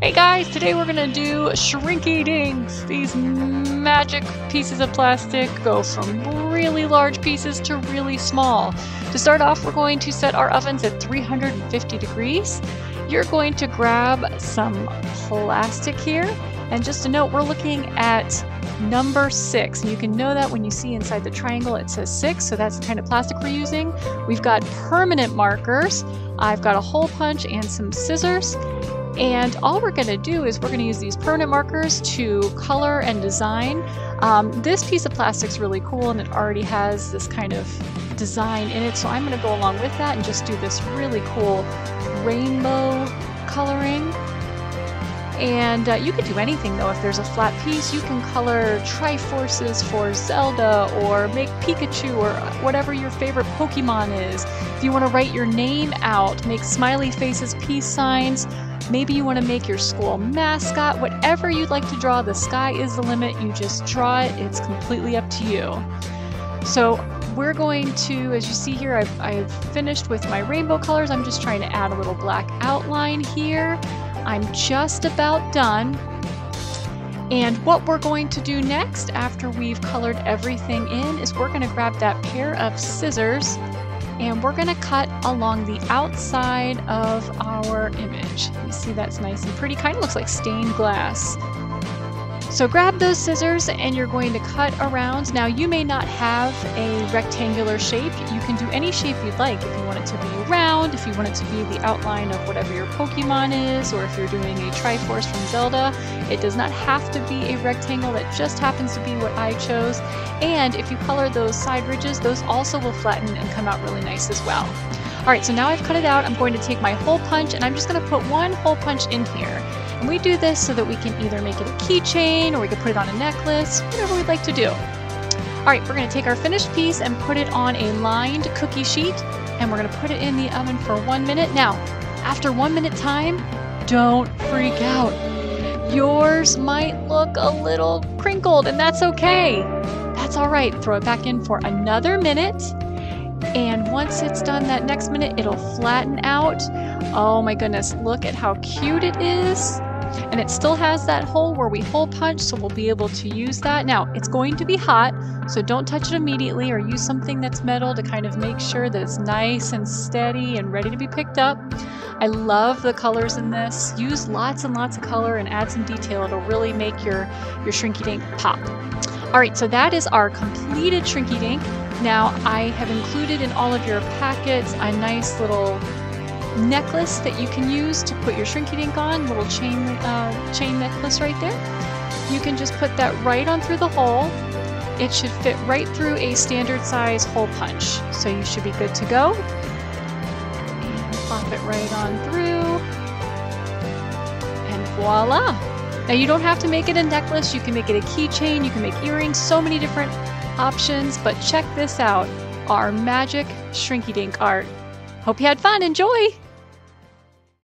Hey guys, today we're gonna do Shrinky Dinks. These magic pieces of plastic go from really large pieces to really small. To start off, we're going to set our ovens at 350 degrees. You're going to grab some plastic here. And just a note, we're looking at number six. And you can know that when you see inside the triangle it says six, so that's the kind of plastic we're using. We've got permanent markers. I've got a hole punch and some scissors. And all we're going to do is we're going to use these permanent markers to color and design. Um, this piece of plastic is really cool and it already has this kind of design in it. So I'm going to go along with that and just do this really cool rainbow coloring. And uh, you could do anything though. If there's a flat piece, you can color Triforces for Zelda or make Pikachu or whatever your favorite Pokemon is. If you want to write your name out, make smiley faces, peace signs, Maybe you want to make your school mascot, whatever you'd like to draw, the sky is the limit. You just draw it, it's completely up to you. So we're going to, as you see here, I've, I've finished with my rainbow colors. I'm just trying to add a little black outline here. I'm just about done. And what we're going to do next after we've colored everything in is we're going to grab that pair of scissors and we're to cut along the outside of our image. You see that's nice and pretty, kind of looks like stained glass. So grab those scissors and you're going to cut around. Now you may not have a rectangular shape. You can do any shape you'd like. If you want it to be round, if you want it to be the outline of whatever your Pokemon is, or if you're doing a Triforce from Zelda, it does not have to be a rectangle. That just happens to be what I chose. And if you color those side ridges, those also will flatten and come out really nice as well. Alright, so now I've cut it out. I'm going to take my hole punch and I'm just going to put one hole punch in here. And we do this so that we can either make it a keychain or we can put it on a necklace, whatever we'd like to do. Alright, we're going to take our finished piece and put it on a lined cookie sheet and we're to put it in the oven for one minute. Now, after one minute time, don't freak out. Yours might look a little crinkled and that's okay. That's alright. Throw it back in for another minute and once it's done that next minute, it'll flatten out. Oh my goodness, look at how cute it is. And it still has that hole where we hole punch, so we'll be able to use that. Now, it's going to be hot, so don't touch it immediately or use something that's metal to kind of make sure that it's nice and steady and ready to be picked up. I love the colors in this. Use lots and lots of color and add some detail. It'll really make your, your Shrinky Dink pop. All right, so that is our completed Shrinky Dink. Now, I have included in all of your packets a nice little necklace that you can use to put your Shrinky Dink on, little chain, uh, chain necklace right there. You can just put that right on through the hole. It should fit right through a standard size hole punch. So you should be good to go. And pop it right on through. And voila! Now you don't have to make it a necklace, you can make it a keychain, you can make earrings, so many different options, but check this out, our magic Shrinky Dink art. Hope you had fun, enjoy!